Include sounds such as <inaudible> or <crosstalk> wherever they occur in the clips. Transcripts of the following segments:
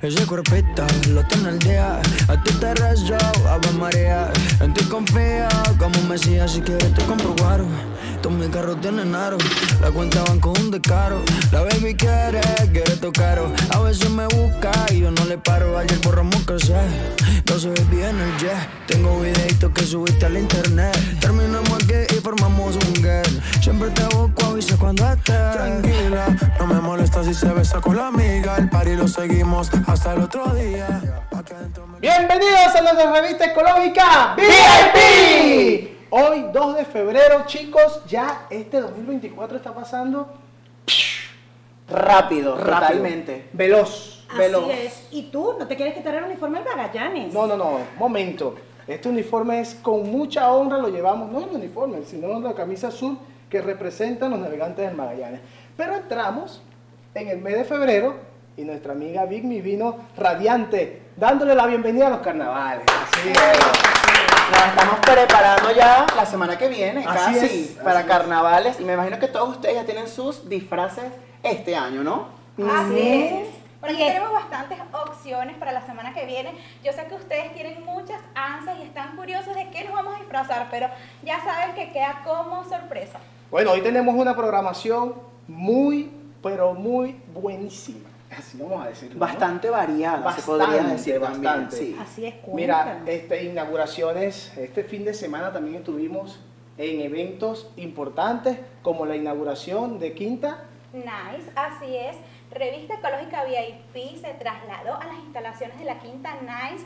Ese cuerpito lo tiene el día. A ti te rezo, Ave María. En ti confía como un mesías. Si quieres te compro guaro. Todos mis carros tienen aro. La cuenta van con un descaro. La baby quiere, quiere tocar. A veces me busca y yo no le paro. Ayer borramos que sé. No se ve bien el jet. Tengo videitos que subiste al internet. Terminamos aquí y formamos un girl. Siempre te busco, avisa cuando estés. Tranquila, no me molesta si se besa con la amiga. El party lo seguimos hasta el otro día. Aquí adentro me- Bienvenidos a nuestra revista ecológica VIP. Hoy 2 de febrero, chicos, ya este 2024 está pasando Rápido, rápido, totalmente. veloz, Así es. ¿Y tú no te quieres quitar el uniforme del Magallanes? No, no, no, momento. Este uniforme es con mucha honra, lo llevamos, no el uniforme, sino la camisa azul que representa los navegantes del Magallanes. Pero entramos en el mes de febrero y nuestra amiga Big Me vino radiante, dándole la bienvenida a los carnavales. Así es. Nos estamos preparando ya la semana que viene, Así casi, es, para es. carnavales. Y me imagino que todos ustedes ya tienen sus disfraces este año, ¿no? Así es. Por aquí tenemos bastantes opciones para la semana que viene. Yo sé que ustedes tienen muchas ansias y están curiosos de qué nos vamos a disfrazar, pero ya saben que queda como sorpresa. Bueno, hoy tenemos una programación muy, pero muy buenísima. Así vamos a decirlo. ¿no? Bastante variada, se Bastante, podría decir también. bastante. Sí. Así es, Mira, cuéntanos. este, inauguraciones, este fin de semana también estuvimos en eventos importantes como la inauguración de Quinta. Nice, así es. Revista Ecológica VIP se trasladó a las instalaciones de la Quinta Nice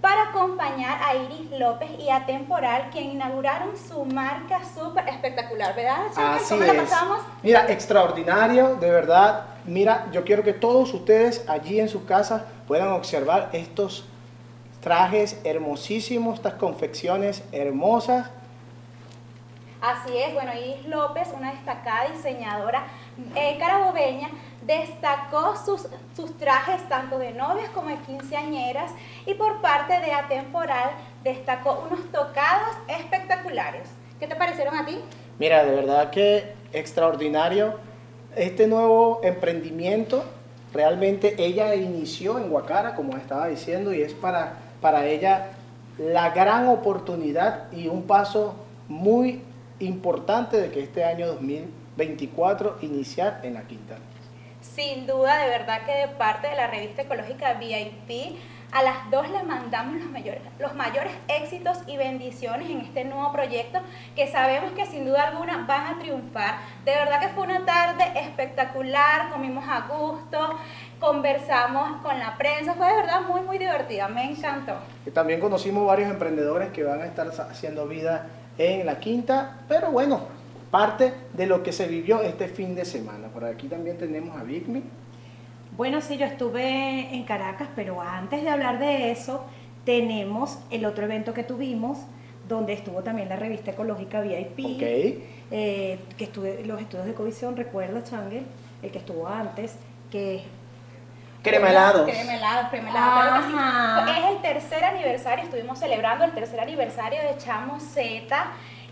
para acompañar a Iris López y a Temporal, quien inauguraron su marca súper espectacular, ¿verdad? Chantal? Así ¿Cómo la es. pasamos? Mira, extraordinario, de verdad. Mira, yo quiero que todos ustedes allí en sus casas puedan observar estos trajes hermosísimos, estas confecciones hermosas. Así es, bueno, Iris López, una destacada diseñadora eh, carabobeña, destacó sus, sus trajes tanto de novias como de quinceañeras y por parte de Atemporal destacó unos tocados espectaculares. ¿Qué te parecieron a ti? Mira, de verdad que extraordinario este nuevo emprendimiento. Realmente ella inició en Guacara, como estaba diciendo, y es para, para ella la gran oportunidad y un paso muy importante de que este año 2024 iniciar en la quinta. Sin duda, de verdad que de parte de la revista ecológica VIP, a las dos les mandamos los mayores, los mayores éxitos y bendiciones en este nuevo proyecto que sabemos que sin duda alguna van a triunfar. De verdad que fue una tarde espectacular, comimos a gusto, conversamos con la prensa, fue de verdad muy, muy divertida, me encantó. También conocimos varios emprendedores que van a estar haciendo vida en la quinta, pero bueno, parte de lo que se vivió este fin de semana. Por aquí también tenemos a Me. Bueno, sí, yo estuve en Caracas, pero antes de hablar de eso, tenemos el otro evento que tuvimos, donde estuvo también la revista ecológica VIP, Ok. eh, que estuve los estudios de Covisión, recuerda, Changel, el que estuvo antes, que Cremelados. Cremelados, cremelados, claro sí. Es el tercer aniversario, estuvimos celebrando el tercer aniversario de Chamo Z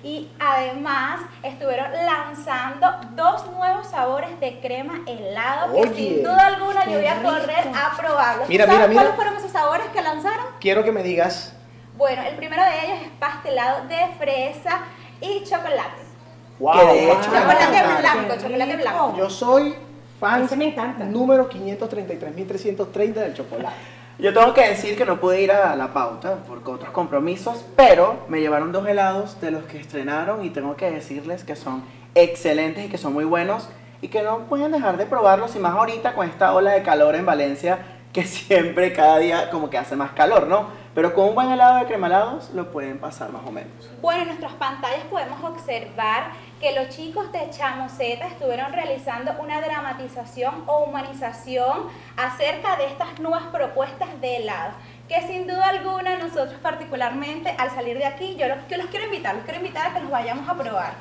y además estuvieron lanzando dos nuevos sabores de crema helado que sin duda alguna yo voy a correr rico. a probarlos. Mira, ¿Sabes mira, mira. cuáles fueron esos sabores que lanzaron? Quiero que me digas, Bueno, el primero de ellos es pastelado de fresa y chocolate. wow, Que de hecho- Chocolate blanco, chocolate blanco. yo soy fan me encanta. número 533.330 del chocolate. Yo tengo que decir que no pude ir a la pauta por otros compromisos, pero me llevaron dos helados de los que estrenaron y tengo que decirles que son excelentes y que son muy buenos y que no pueden dejar de probarlos y más ahorita con esta ola de calor en Valencia que <laughs> siempre cada día como que hace más calor, ¿no? Pero con un buen helado de cremalados lo pueden pasar más o menos. Bueno, en nuestras pantallas podemos observar que los chicos de Chamoceta estuvieron realizando una dramatización o humanización acerca de estas nuevas propuestas de helado. Que sin duda alguna nosotros particularmente al salir de aquí, yo los, yo los quiero invitar, los quiero invitar a que los vayamos a probar.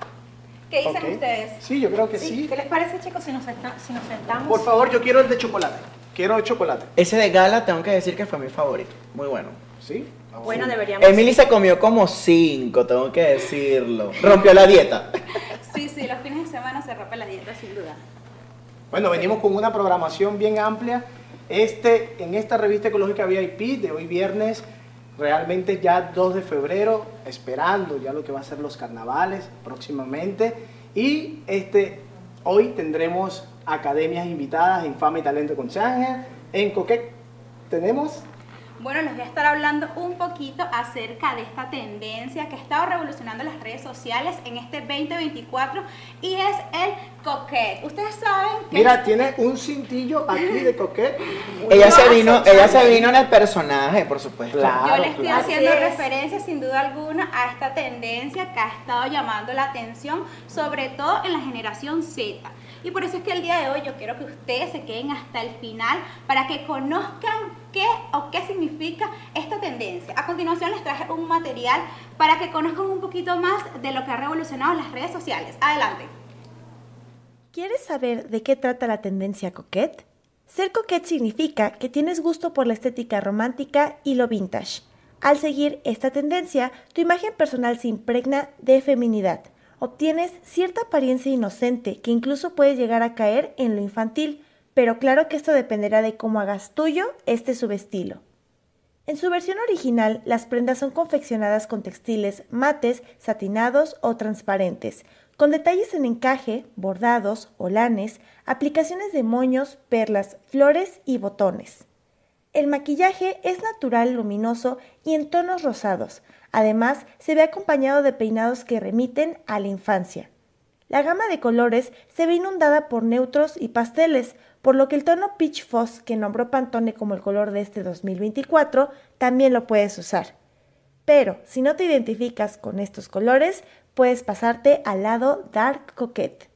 ¿Qué dicen ustedes? Sí, yo creo que sí. ¿Qué les parece, chicos, si nos, senta- si nos sentamos? Por favor, yo quiero el de chocolate. Quiero el chocolate. Ese de gala tengo que decir que fue mi favorito, muy bueno. ¿Sí? Vamos. Bueno, deberíamos... Emily se comió como cinco, tengo que decirlo. Rompió la dieta. <laughs> Sí, sí, los fines de semana se rompe la dieta sin duda. Bueno, venimos con una programación bien amplia este, en esta revista ecológica VIP de hoy viernes, realmente ya 2 de febrero, esperando ya lo que va a ser los carnavales próximamente. Y este, hoy tendremos academias invitadas en Fama y Talento con Chanja. En Coquet tenemos Bueno, les voy a estar hablando un poquito acerca de esta tendencia que ha estado revolucionando las redes sociales en este 2024 y es el coquet. Ustedes saben que Mira, tiene un cintillo aquí de coquet. <laughs> Ella se No, vino, ella se vino en el personaje, por supuesto. Claro. Yo le estoy claro. haciendo es. referencia sin duda alguna a esta tendencia que ha estado llamando la atención, sobre todo en la generación Z. Y por eso es que el día de hoy yo quiero que ustedes se queden hasta el final para que conozcan qué o qué significa esta tendencia. A continuación les traje un material para que conozcan un poquito más de lo que ha revolucionado las redes sociales. Adelante. ¿Quieres saber de qué trata la tendencia coquette? Ser coquette significa que tienes gusto por la estética romántica y lo vintage. Al seguir esta tendencia, tu imagen personal se impregna de feminidad. Obtienes cierta apariencia inocente que incluso puede llegar a caer en lo infantil, pero claro que esto dependerá de cómo hagas tuyo este subestilo. En su versión original, las prendas son confeccionadas con textiles mates, satinados o transparentes, con detalles en encaje, bordados, olanes, aplicaciones de moños, perlas, flores y botones. El maquillaje es natural, luminoso y en tonos rosados. Además, se ve acompañado de peinados que remiten a la infancia. La gama de colores se ve inundada por neutros y pasteles, por lo que el tono Peach Fuzz que nombró Pantone como el color de este 2024 también lo puedes usar. Pero si no te identificas con estos colores, puedes pasarte al lado Dark Coquette.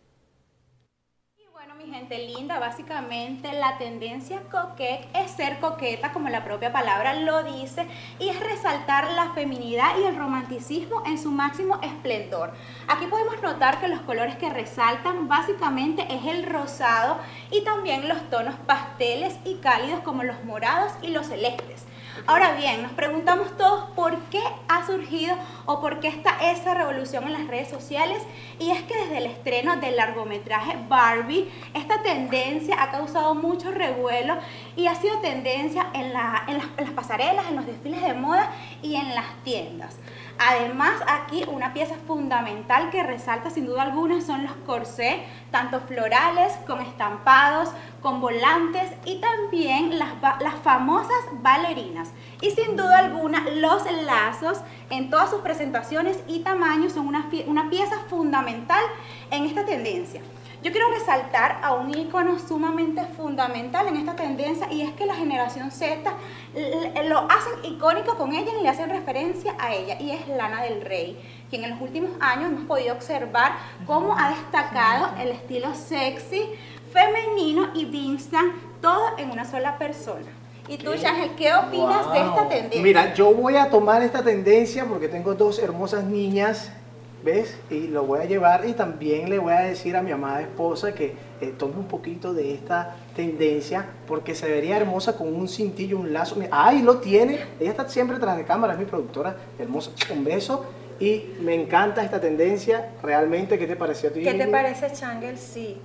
Gente linda, básicamente la tendencia coquette es ser coqueta, como la propia palabra lo dice, y es resaltar la feminidad y el romanticismo en su máximo esplendor. Aquí podemos notar que los colores que resaltan básicamente es el rosado y también los tonos pasteles y cálidos como los morados y los celestes. Ahora bien, nos preguntamos todos por qué ha surgido o por qué está esa revolución en las redes sociales y es que desde el estreno del largometraje Barbie, esta tendencia ha causado mucho revuelo y ha sido tendencia en, la- en las, en las pasarelas, en los desfiles de moda y en las tiendas. Además, aquí una pieza fundamental que resalta sin duda alguna son los corsés, tanto florales, con estampados, con volantes y también las, las famosas bailarinas. Y sin duda alguna, los lazos en todas sus presentaciones y tamaños son una, una pieza fundamental en esta tendencia. Yo quiero resaltar a un icono sumamente fundamental en esta tendencia y es que la generación Z lo hacen icónico con ella y le hacen referencia a ella y es Lana del Rey, quien en los últimos años hemos podido observar cómo ha destacado el estilo sexy, femenino y instant, todo en una sola persona. Y tú, Changel, ¿qué opinas de esta tendencia? Mira, yo voy a tomar esta tendencia porque tengo dos hermosas niñas, ¿ves? Y lo voy a llevar y también le voy a decir a mi amada esposa que eh, tome un poquito de esta tendencia porque se vería hermosa con un cintillo, un lazo. Ahí lo tiene. Ella está siempre tras de cámara, es mi productora hermosa. Un beso. Y me encanta esta tendencia. Realmente, ¿qué te pareció a ti? ¿Qué te parece, Changel, si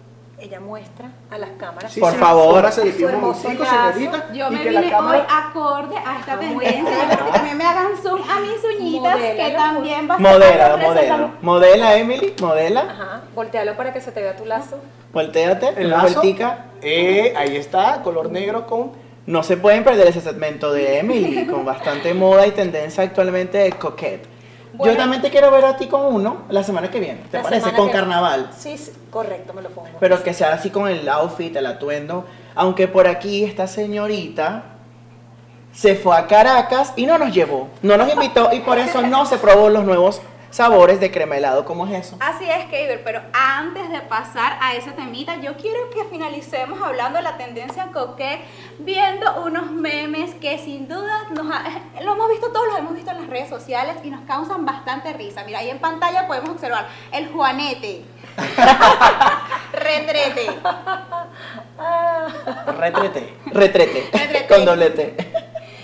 ella muestra a las cámaras? Sí, Por sí, favor. un momentico, señorita, Yo y me que vine cámara- hoy acorde a esta Ah, tendencia. que también me hagan zoom a mis uñitas, que Modélalo. también va a Modela, modela. Modela, Emily, modela. Ajá, voltealo para que se te vea tu lazo. Voltéate, El lazo. vueltica. Eh, ahí está, color negro con No se pueden perder ese segmento de Emily, con bastante moda y tendencia actualmente de coquette. Bueno. Yo también te quiero ver a ti con uno la semana que viene, ¿te parece? Con carnaval. Sí, sí, correcto, me lo pongo. Pero que sea así con el outfit, el atuendo. Aunque por aquí esta señorita se fue a Caracas y no nos llevó, no nos invitó y por eso no se probó los nuevos sabores de crema helado. ¿Cómo es eso? Así es, Keiber, pero antes de pasar a ese temita, yo quiero que finalicemos hablando de la tendencia coquette, viendo unos memes que sin duda nos ha- <laughs> lo hemos visto todos, los hemos visto en las redes sociales y nos causan bastante risa. Mira, ahí en pantalla podemos observar el Juanete, <laughs> Retrete, <laughs> retrete. Retrete, Retrete. con doblete.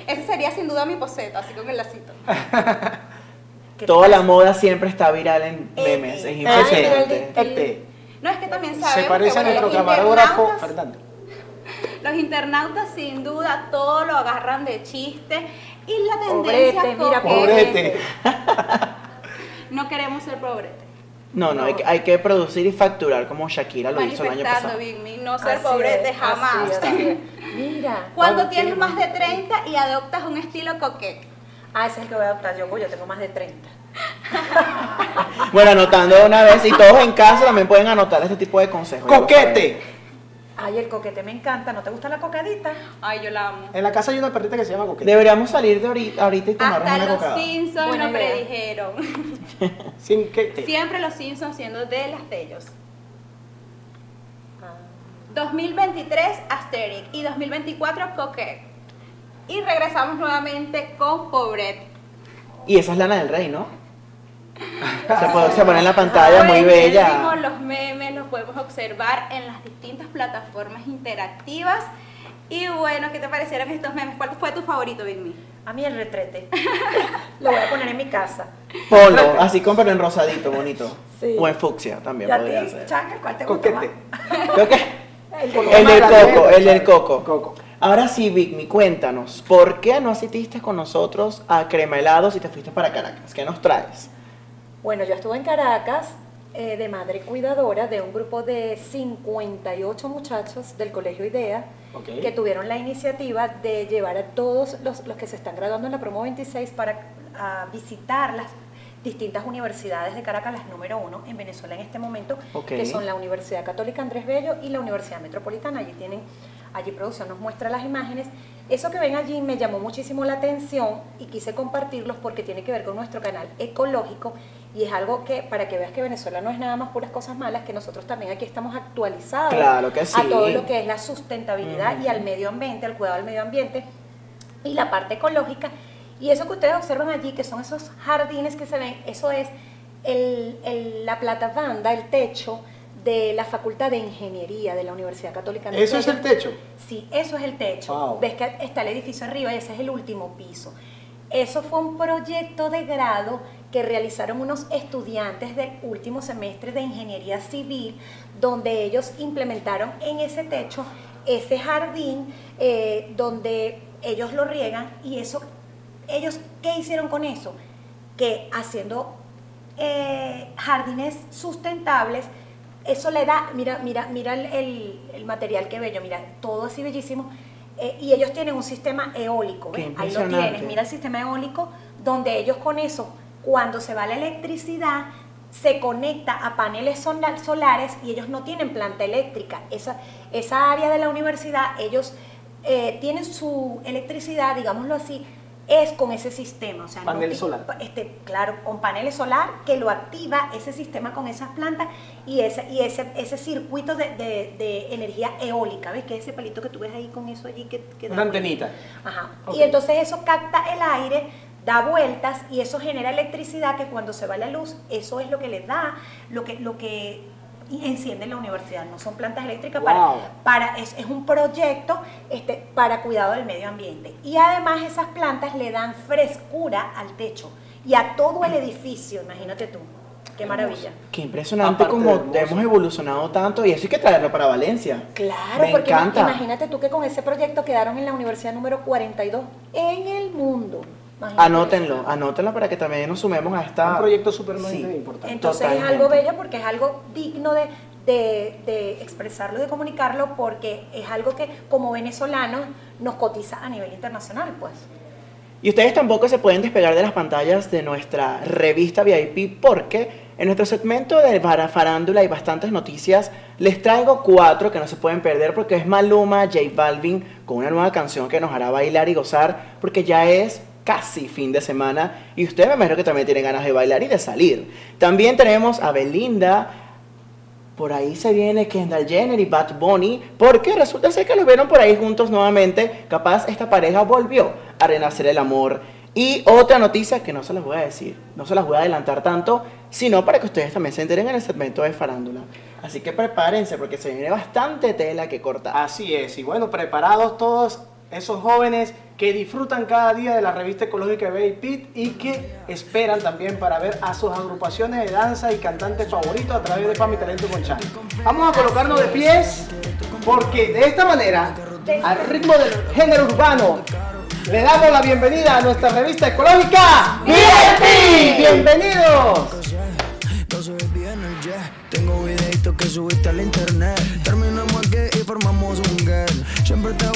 ese sería sin duda mi poseta, así con el lacito. ¿Qué Toda la parece? moda siempre está viral en memes, es Ay, impresionante. Este. No es que también Se sabemos parece que a nuestro camarógrafo Fernando. <laughs> Los internautas sin duda todo lo agarran de chiste y la tendencia Pobrete, mira, coqueta- Pobrete. <laughs> No queremos ser pobrete. No, no, hay, que, hay que producir y facturar como Shakira lo hizo el año pasado. Big no ser Así pobrete es, jamás. <laughs> Mira. Cuando tienes tienes más de 30 y adoptas un estilo coquete. Ah, ese es el que voy a adoptar yo, porque yo tengo más de 30. <laughs> Bueno, anotando de una vez y todos en casa también pueden anotar este tipo de consejos. Coquete. Ay, el coquete me encanta. ¿No te gusta la coquedita? Ay, yo la amo. En la casa hay una perrita que se llama. Coquete. Deberíamos salir de ahorita, ahorita y tomarnos Hasta una los cocada. Simpsons Buena lo idea. predijeron. <laughs> Sin que te- Siempre los Simpsons siendo de las de ellos. Ah. 2023 Asterix y 2024 Coquette. Y regresamos nuevamente con Pobret. Y esa es Lana del Rey, ¿no? Se, puede- se pone en la pantalla muy bella. Los memes los podemos observar en las distintas plataformas interactivas. Y bueno, ¿qué te parecieron estos memes? ¿Cuál fue tu favorito, Big Me? A mí el retrete. <laughs> Lo voy a poner en mi casa. Polo, así cómpralo en rosadito, bonito. Sí. O en fucsia también ¿Y a podría ser. Cuál te gusta más? Coquete. Creo que El de el del coco, el del coco. Coco. Ahora sí, Vic, mi cuéntanos, ¿por qué no asististe con nosotros a Crema Helados y te fuiste para Caracas? ¿Qué nos traes? Bueno, yo estuve en Caracas eh, de madre cuidadora de un grupo de 58 muchachos del Colegio IDEA que tuvieron la iniciativa de llevar a todos los, los que se están graduando en la promo 26 para a visitar las distintas universidades de Caracas, las número uno en Venezuela en este momento, que son la Universidad Católica Andrés Bello y la Universidad Metropolitana. Allí tienen, allí producción nos muestra las imágenes. Eso que ven allí me llamó muchísimo la atención y quise compartirlos porque tiene que ver con nuestro canal ecológico y es algo que, para que veas que Venezuela no es nada más puras cosas malas, que nosotros también aquí estamos actualizados Claro que sí. a todo lo que es la sustentabilidad y al medio ambiente, al cuidado del medio ambiente y la parte ecológica. Y eso que ustedes observan allí, que son esos jardines que se ven, eso es el- el- la plata banda, el techo de la Facultad de Ingeniería de la Universidad Católica. Andrés ¿Eso es el techo? Sí, eso es el techo. Wow. Ves que está el edificio arriba y ese es el último piso. Eso fue un proyecto de grado que realizaron unos estudiantes del último semestre de ingeniería civil, donde ellos implementaron en ese techo ese jardín eh, donde ellos lo riegan y eso, ellos, ¿qué hicieron con eso? Que haciendo eh, jardines sustentables, eso le da, mira, mira, mira el, el- el material que bello, mira, todo así bellísimo. eh, y ellos tienen un sistema eólico. Ahí lo tienes, mira el sistema eólico, donde ellos con eso, cuando se va la electricidad, se conecta a paneles sola- solares y ellos no tienen planta eléctrica. Esa, esa área de la universidad, ellos eh, tienen su electricidad, digámoslo así, es con ese sistema. O sea, Panel solar. Este, claro, con paneles solar que lo activa ese sistema con esas plantas y ese, y ese, ese circuito de, de- de energía eólica. ¿Ves? Que es ese palito que tú ves ahí con eso allí que, que Una antenita. Ajá. Y entonces eso capta el aire, da vueltas y eso genera electricidad que cuando se va la luz, eso es lo que le da, lo que, lo que enciende la universidad. No son plantas eléctricas Wow. para, para es, es un proyecto este, para cuidado del medio ambiente. Y además esas plantas le dan frescura al techo y a todo el edificio, imagínate tú. Qué maravilla. Qué impresionante Aparte como hemos evolucionado tanto y eso hay que traerlo para Valencia. Claro, Me porque encanta. imagínate tú que con ese proyecto quedaron en la universidad número 42 en el mundo. Imagínate Anótenlo, anótenlo para que también nos sumemos a esta... Un proyecto supremamente Sí. importante. Entonces es algo bello porque es algo digno de, de- de expresarlo y de comunicarlo porque es algo que como venezolanos nos cotiza a nivel internacional, pues. Y ustedes tampoco se pueden despegar de las pantallas de nuestra revista VIP porque en nuestro segmento de farándula y bastantes noticias les traigo cuatro que no se pueden perder porque es Maluma, J Balvin con una nueva canción que nos hará bailar y gozar porque ya es casi fin de semana y ustedes me imagino que también tienen ganas de bailar y de salir. También tenemos a Belinda, por ahí se viene Kendall Jenner y Bad Bunny, porque resulta ser que los vieron por ahí juntos nuevamente. Capaz esta pareja volvió a renacer el amor. Y otra noticia que no se las voy a decir, no se las voy a adelantar tanto, sino para que ustedes también se enteren en el segmento de farándula. Así que prepárense porque se viene bastante tela que cortar. Así es, y bueno, preparados todos esos jóvenes que disfrutan cada día de la revista ecológica Bay Pit y que esperan también para ver a sus agrupaciones de danza y cantantes favoritos a través de Pami Talento con Chan. Vamos a colocarnos de pies porque de esta manera, al ritmo del género urbano, le damos la bienvenida a nuestra revista ecológica VIP. Bienvenidos. Tengo videitos que subiste al internet. Terminamos aquí y formamos un girl. Siempre te